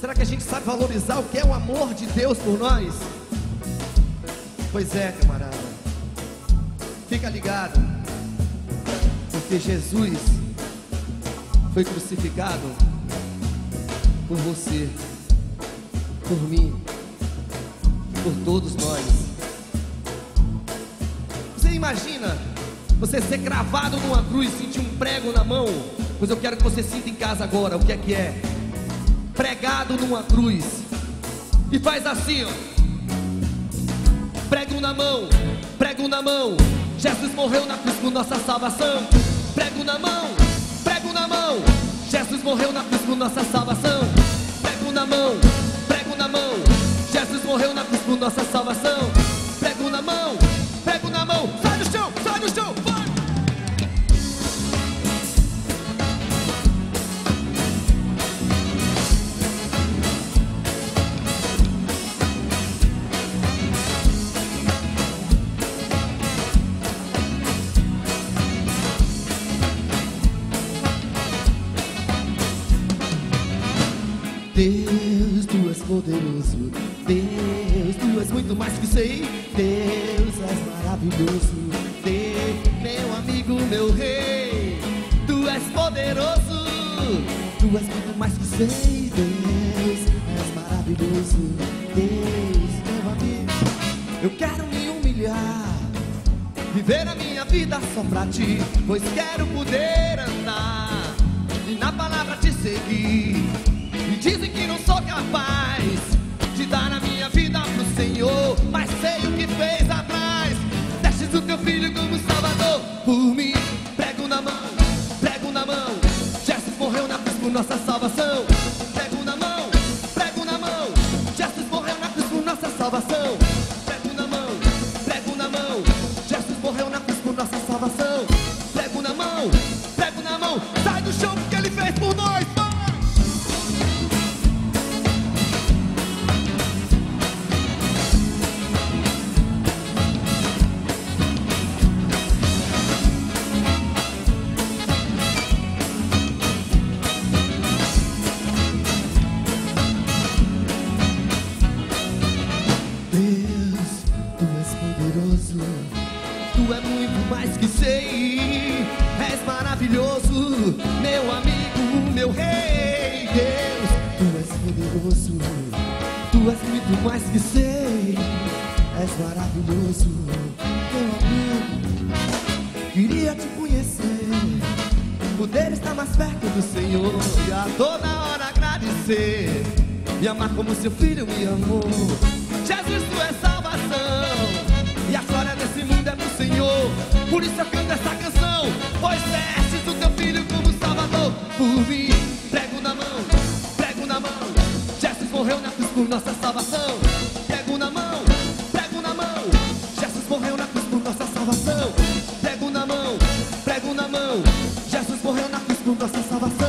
Será que a gente sabe valorizar o que é o amor de Deus por nós? Pois é, camarada. Fica ligado. Porque Jesus foi crucificado por você, por mim, por todos nós. Você imagina você ser cravado numa cruz, sentir um prego na mão? Pois eu quero que você sinta em casa agora o que é que é. Pregado numa cruz. E faz assim, ó. Prego na mão, prego na mão. Jesus morreu na cruz por nossa salvação. Prego na mão, prego na mão. Jesus morreu na cruz por nossa salvação. Prego na mão, prego na mão. Jesus morreu na cruz por nossa salvação. Deus, tu és poderoso. Deus, tu és muito mais que sei. Deus, és maravilhoso. Deus, meu amigo, meu rei. Tu és poderoso. Tu és muito mais que sei. Deus, és maravilhoso. Deus, meu amigo. Eu quero me humilhar. Viver a minha vida só pra ti. Pois quero poder andar. E na palavra Salvador sei, és maravilhoso, meu amigo, meu rei. Deus, tu és poderoso, tu és muito mais que sei, és maravilhoso, meu amigo. Queria te conhecer, poder estar mais perto do Senhor e a toda hora agradecer. Me amar como seu filho me amou. Jesus, tu és salvação. E a glória desse mundo Senhor. Por isso eu canto essa canção. Pois destes o teu filho como Salvador. Por mim, prego na mão, prego na mão. Jesus morreu na cruz por nossa salvação. Prego na mão, prego na mão. Jesus morreu na cruz por nossa salvação. Prego na mão, prego na mão. Jesus morreu na cruz por nossa salvação.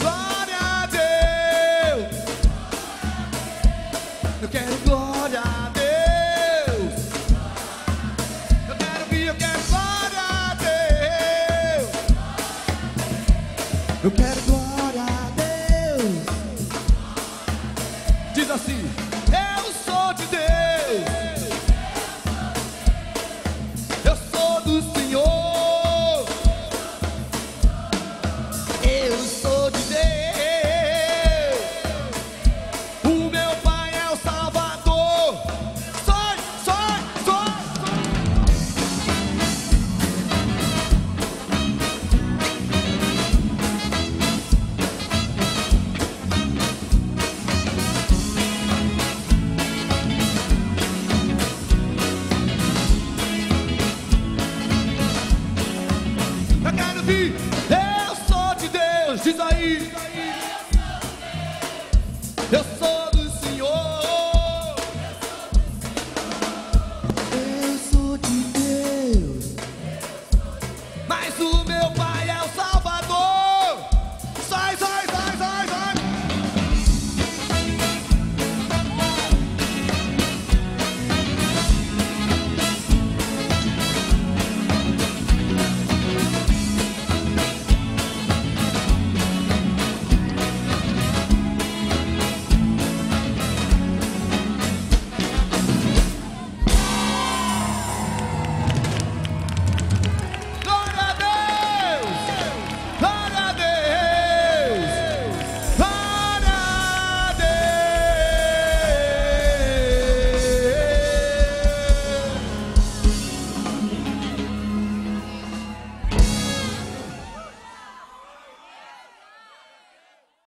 Glória a Deus. Eu quero glória a Deus. Eu quero que eu quero glória a Deus. Eu quero glória a Deus. Diz assim: